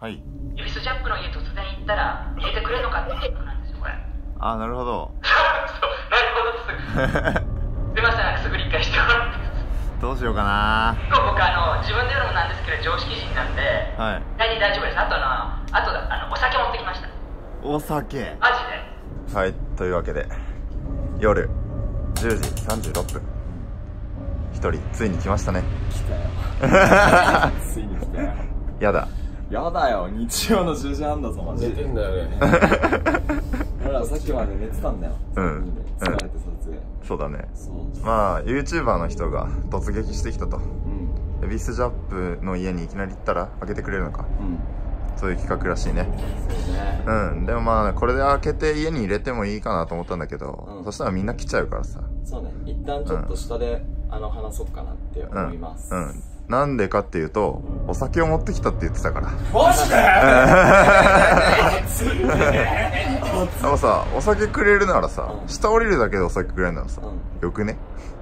はい。ユビスジャップの家突然行ったら入れてくれるのかってことなんですよこれ。あなるほど。そうなるほどです。すいませんなんかすぐ理解してもらってどうしようかな。結構僕あの自分で言うのもなんですけど常識人なんではい。大体大丈夫です。あとあのあとあのお酒持ってきました。お酒。マジで。はいというわけで夜10時36分。一人ついに来ましたね。来たよ。ついに来たよ。やだやだよ日曜の10時半だぞマジで。寝てんだよね。俺らさっきまで寝てたんだよ。うん。疲れて撮影。そうだね。そう。まあ YouTuber の人が突撃してきたと。うん。でビスジャップの家にいきなり行ったら開けてくれるのか。うん。そういう企画らしいね。そうね。うん。でもまあこれで開けて家に入れてもいいかなと思ったんだけど、うん。そしたらみんな来ちゃうからさ。そうね。一旦ちょっと下で、あの話そうかなってうん思います。うんなんでかっていうとお酒を持ってきたって言ってたから。マジで？でもさお酒くれるならさ、うん下降りるだけでお酒くれるならさ、うよくね？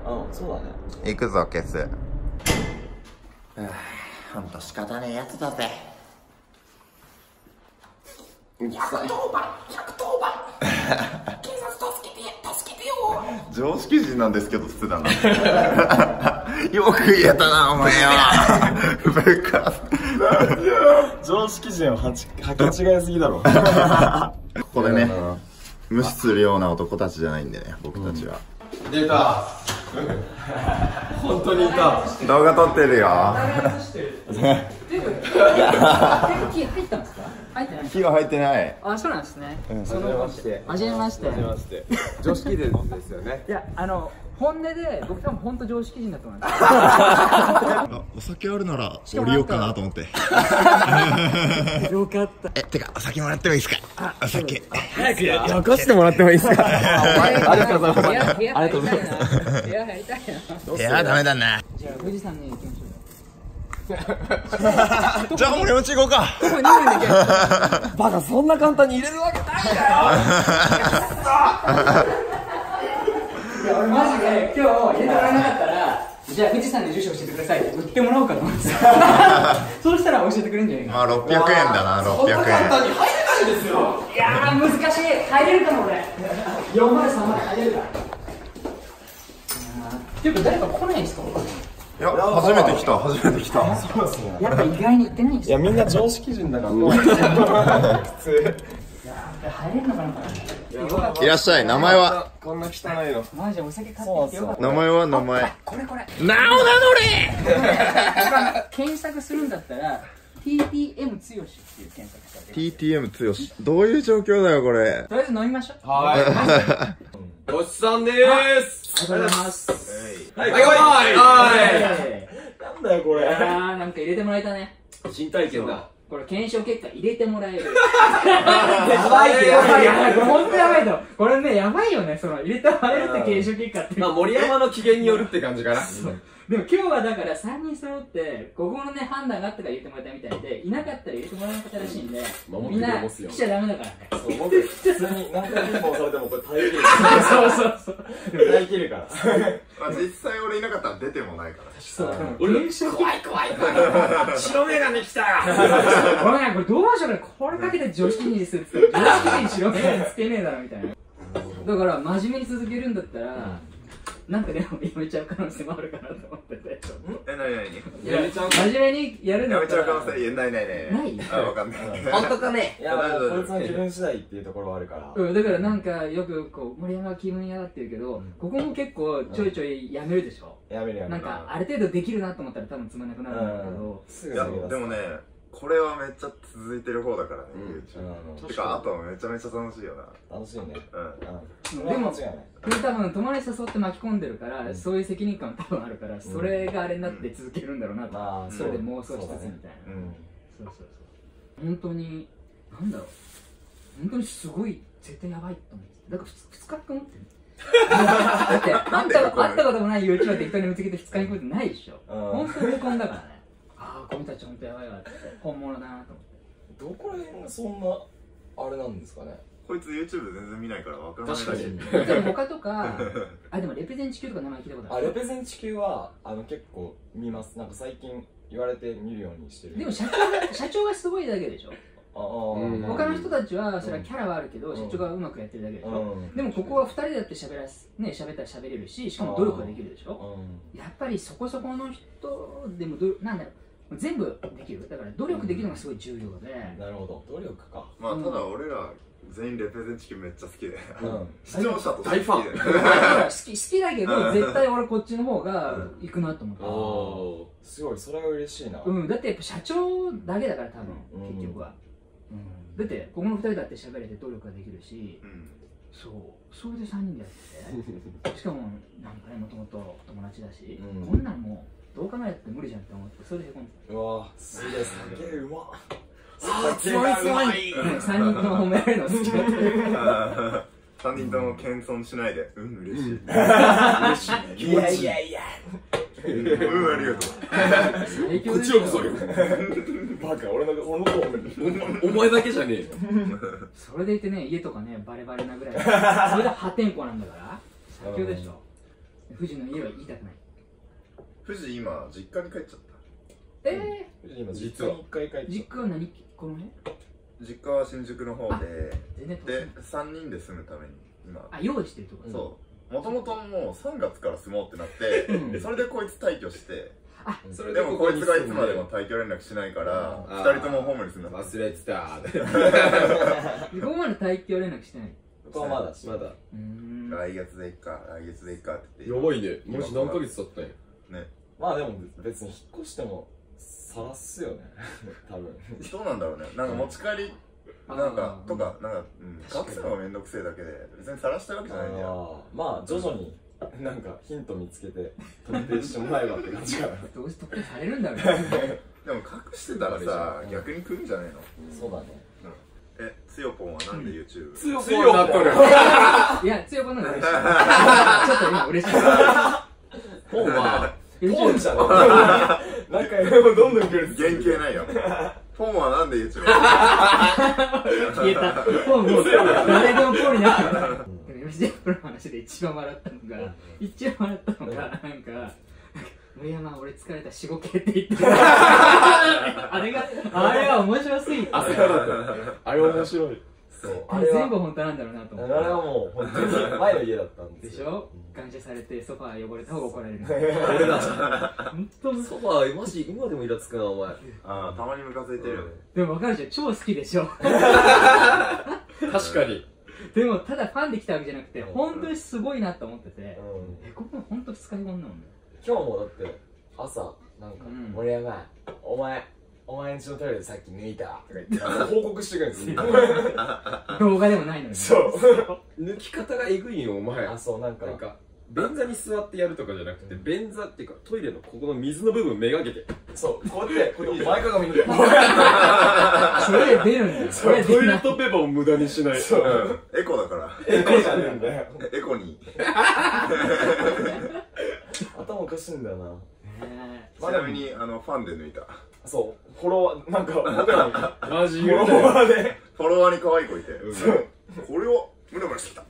うんそうだね。行くぞケツ。ほんと仕方ねえやつだぜ。常識人なんですけどつってたなよく言えたなお前は。常識人をはち履き違いすぎだろ。ここでね無視するような男たちじゃないんでね僕たちは、出た。本当にいた。動画撮ってるよ。木入ったんですか？入ってない？火が入ってない。あそうなんですね。うん。そのまして。はじめまして。まして。常識人ですよね。いやあの本音で僕多分本当常識人だと思います。お酒あるなら降りようかなと思って。よかった えてかお酒もらってもいいですか？お酒。早くや任せてもらってもいいですか？ありがとうございます。部屋入りたいな部屋入りたいな。いやダメだな。じゃあ富士山に行きましょうじゃあ森町行こうか。ここ2分で行け バカそんな簡単に入れるわけないいや俺マジ入れてもらえなかったらじゃあ富士山の住所教えてくださいって売ってもらおうかと思って。そうしたら教えてくれるんじゃないか。まあ600円だな600円。に入れないですよ。いやー難しい。入れるかも俺。403まで入れるから。っていうか誰か来ないんですか？いや初めて来た初めて来た。やっぱ意外に行ってないんですよ。いやみんな常識人だから 普通いらっしゃい名前は？こんな汚いの。たマジでお酒買ってきてよかった。名前は名前。これこれ。なお名乗れ！検索するんだったら TTM 剛っていう検索したら出る TTM 剛どういう状況だよこれ？とりあえず飲みましょう。はい。ごちさんでーす。ありがとうございます。はいはいはい。なんだよこれ。あーなんか入れてもらえたね。新体験だこれ検証結果入れてもらえる。やばいってやばいやばいこれ本当やばいと。これねやばいよね。その入れてもらえるって検証結果って。まあ森山の機嫌によるって感じかなでも今日はだから3人揃ってここのね判断があったから入れてもらったみたいでいなかったら入れてもらえなかったらしいんでみんな来ちゃダメだからね。そう僕普通に何回ピンポンされてもこれ耐えきる。そうそうそう。耐えきるから。実際俺いなかったら出てもないから。そう。俺検証怖い怖い怖い。白眼鏡来た。ごめんこれどうしようかなこれかけて常識人にする。って言ったら常識人に白眼鏡つけねえだろみたいな。だから真面目に続けるんだったら、なんかでもやめちゃう可能性もあるかなと思ってて。えなになにやめちゃう真面目にやるんだやめちゃう可能性いやないないない。ない？あわかんない。本当かね？いやこいつの気分次第っていうところはあるから。うん、だからなんかよくこう森山は気分屋だって言うけど、ここも結構ちょいちょいやめるでしょ、やめるやめるなんかある程度できるなと思ったら多分つまんなくなるんだけど、すぐいやでもねこれはめっちゃ続いてる方だからね、うん YouTube うんてかあとめちゃめちゃ楽しいよな。楽しいね。うん。うん。でもそれは間違いないこれ多分友達誘って巻き込んでるから、そういう責任感多分あるから、それがあれになって続けるんだろうなと、まあそれで妄想しつつみたいな、そうだね。うん。そうそうそう本当になんだろう。本当にすごい絶対やばいと思ってだから2日って思ってるだって会ったこと会ったこともない YouTuber 適当に見つけて2日に行くことないでしょ。うん。本当に追い込んだからねああこの人たち本当やばいわって本物だなと思って。どこら辺がそんなあれなんですかね。こいつ YouTube 全然見ないからわからない確かに。でも他とか あでもレペゼン地球とか名前聞いたことある？あレペゼン地球はあの結構見ます。なんか最近言われて見るようにしてる。でも社長が社長がすごいだけでしょ？ああ、うん。他の人たちはそれはうんキャラはあるけど、うん。社長がうまくやってるだけでしょ、うん。でもここは2人だって喋らすね喋ったら喋れるししかも努力ができるでしょ？うん。やっぱりそこそこの人でもどなんだろう全部できる。だから努力できるのがすごい重要で、なるほど。努力か。まあただ俺ら全員レペゼンチキンめっちゃ好きで。うん。視聴者と大ファン。好きでだから好き。好きだけど絶対俺こっちの方が行くなと思った、おすごい。それは嬉しいな。うん、だってやっぱ社長だけだから多分、うん。結局は、うん、だってここの2人だって喋れて努力ができるし。うん。そう。それで3人でやってて。しかもなんかねもともと友達だし、うん。こんなんもうどう考えたって無理じゃんって思ってそれでへこんでうわすげえ酒うまつまいつまいた3人とも褒められるの好きだって3人とも謙遜しないで。うん嬉しい。いやいやいや。うんありがとう。こっちこそ。よバカ俺の俺のお前だけじゃねえよ。それでいてね家とかねバレバレなぐらい。それで破天荒なんだから。最強でしょ。富士の家は言いたくない富士今実家に帰っちゃった。え今実は一回帰っー、ちゃ実家は何?この辺？実家は新宿の方で全然で3人で住むために今。あ用意してると？そう。もともともう3月から住もうってなって、うん。それでこいつ退去してそれでもこいつがいつまでもこ退去連絡しないからあ2人ともホームに住んだ忘れてたで ここまで退去連絡してない。ここはまだし。まだうーん。来月でいっか来月でいっかって言って。やばいね。もし何ヶ月経ったんや。ねまあでも別に引っ越してもさらすよね。多分。どうなんだろうね。なんか持ち帰りなんかとかなんか、うん、隠すのがめんどくせえだけで別に晒したいわけじゃないん。だよまあ徐々に なんかヒント見つけて特定してもらえばって感じかな。どうして特定されるんだろうね。でも隠してたらさ逆に来るんじゃないの？そうだね。えつよぽんはなんで YouTube、強くなっとる。いや強くなるの嬉しい。ちょっと今嬉しいポンじゃねえ なんかどんどん来る原型ないよ。ポンはなんで YouTube 消えた。もうもう誰でもポーになってる。でも MCF の話で一番笑ったのが一番笑ったのがなんか森山俺疲れた四五系って言ってる。あれがあれは面白すぎて。あれ面白いそうあれ全部本当なんだろうなとあ思って。れはもう本当に前の家だったんでですしょ？感謝されてソファー汚れた方が怒られる。俺だ本当に。そばマジ今でもイラつくなお前。ああたまにムカついてるよね。でも分かるでしょ超好きでしょ。確かに。でもただファンで来たわけじゃなくて本当にすごいなと思ってて。うん。えここ本当二日酔いなんだもんね今日もだって朝なんかうん「森山お前お前んちのトイレでさっき抜いた」とか言って 報告してくるんですよ。動画でもないのに。そう。抜き方がえぐいよお前。あそうなんか。なんか便座に座ってやるとかじゃなくて便座っていうかトイレのここの水の部分めがけて。そう。こうやってこう前かがみに それで出るんだよ。それトイレットペーパーを無駄にしない。そう。エコだから。エコじゃねえんだよ。エコに。頭おかしいんだよな。ねちなみにあのファンで抜いた。そうフォロワーなんか 僕らのフマジォロワーで。フォロワーに可愛い子いて、そう。これをムラムラしてき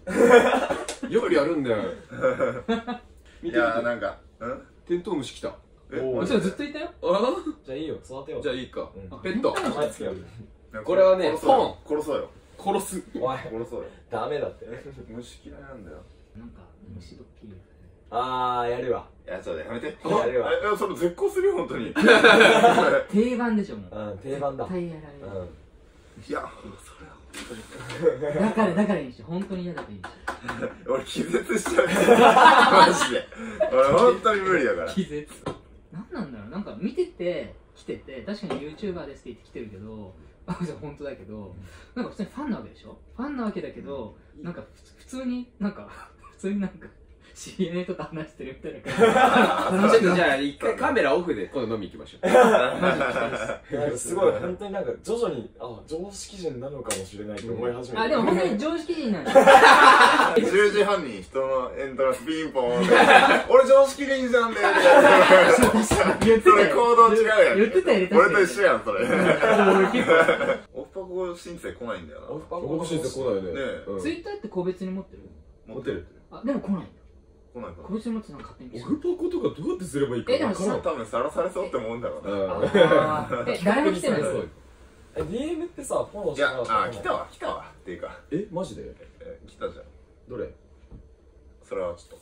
た。よくやるんだよ。見いて見て。やーなんかうん？テントウムシ来た。え？おーそれずっといたよ？あじゃあいいよ育てよう。じゃあいいか。うん。ペット。名前つけよう。これはね殺そうよ。殺そうよ。殺す。おい。殺そうよ。ダメだって。虫嫌いなんだよ。なんか虫ドッキリあーやるわ。いやちょっとやめて。やるわ。ええそれ絶好するよ本当に。い 定番でしょもう。うん定番だ。絶対やられる。うん。やだからだからいいし本当に嫌だといいし 俺気絶しちゃうマジで。俺本当に無理だから。気絶。何なんだろう。なんか見てて来てて確かに YouTuber ですって言って来てるけどあじゃあ本当だけどなんか普通にファンなわけでしょ？ファンなわけだけどなんかふ普通になんか普通になんか知り合いの人と話してるみたいな感じちょっとじゃあ一回 カメラオフで今度飲み行きましょう。すごい本当になんか徐々にあ常識人なのかもしれないと思い始めて。あでも本当に常識人なんですよ10時半に人のエントランスピンポン。俺常識人じゃんだよ言ってたよ。それ行動違うやん言ってたよね俺と一緒やんそれ。オフパコ申請来ないんだよオフパ報告申請来ないよね。ツイッターって個別に持ってる？な持ってる。あでも来ない来ないか。こいつ持ってなんか勝手にオフパコとかどうやってすればいいかえでも分からん多分さらされそうって思うんだろうね え誰も来てないそうえ DM ってさフォローしてなかったあ来たわ来たわ。っていうか。えマジで？え来たじゃん。どれ？それはちょっ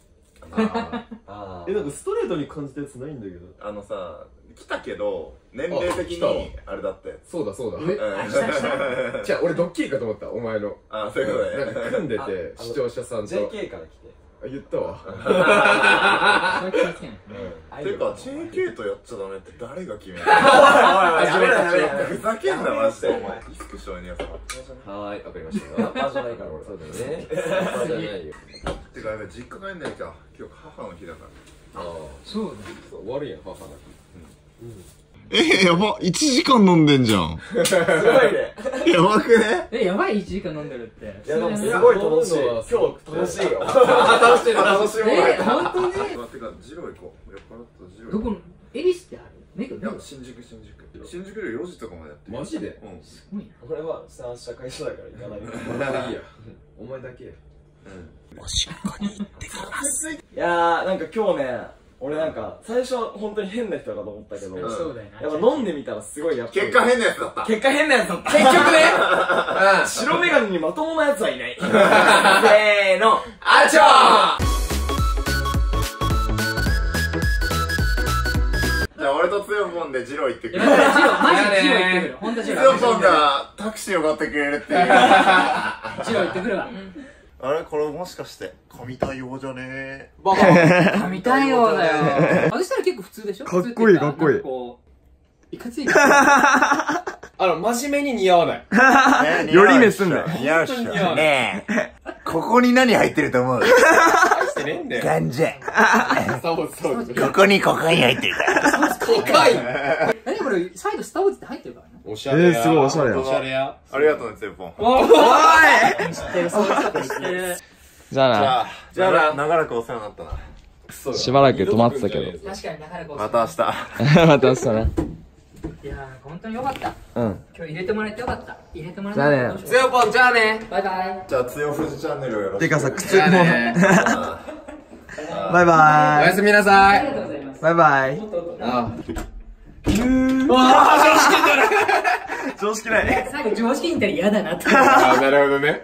あ えなんかストレートに感じたやつないんだけど。とあのさ来たけど年齢的あ来たわ。にあれだったやつ。そうだそうだ。えあしたした。じゃあ俺ドッキリかと思ったお前の。あそういうことなんかね組んでてああの視聴者さんと。JK から来て。あ言ったわ。それ気をつけないて。いうか JK とやっちゃダメって誰が決める やめろやめろやめろふざけんなマジで。お前リスクやつはーいわかりました。ラッパーじゃないから。俺そうだよねラッパーじゃないよてかやべ実家帰んないか今日母の日だから。ああそうだそう終わるやん。母のえやば1時間飲んでんじゃん。すごいね。やばくね？えやばい1時間飲んでるって。いやでもすえごい楽しい。いや今日楽しいよ。楽しい楽しいえ本当に？てかジロー行こう酔っ払ったジローどこの？恵比寿ってある？新宿新宿。新宿で4時とかまでやってる。マジで？うん。すごいな。俺はさ明日会社だから行かない。お前だけいいやお前だけやいやーなんか今日ね俺なんか最初は本当に変な人だと思ったけどん。そうだよな。やっぱ飲んでみたらすごいやっぱ結果変なやつだった。結果変なやつだった。結局ね。白眼鏡にまともなやつはいない。せーのあ。ちょじゃあ俺とつよぽんでジロー行ってくる。いやだからジローマジでジロー行ってくる。本当ジつローよぽんがタクシーを買ってくれるっていう。ジロー行ってくるわあれこれもしかして神対応じゃね？神対応だよ。外したら結構普通でしょ？かっこいいかっこいい。いかつい。あの真面目に似合わない。えより目すんなよ。似合うっしょ。ねえ。ここに何入ってると思う？してねんだよ。ガンジャそうそう。ここにコカイン入ってるから。高いえでもこれサイドスターウォーズって入ってるから。ねおしゃれや。えーすごいおしゃれやおしゃれや。ありがとうねつよぽんおい。知ってるそういうこと知ってるじゃあな。じゃあじゃあ長らくお世話になったな。しばらく止まってたけど。確かになかなかまた明日。また明日ね。いやー本当によかった。うん。今日入れてもらえてよかった。入れてもらえじゃあねなかった。らどうしよよぽんじゃあね。うバイバイ。じゃあつよ富士チャンネルをよろしく。てかさ靴も。じゃあね。バイおバイ。やすみなさい。ありがとうございますバイバイあ常識ない最後常識にいたら嫌だなってあなるほどね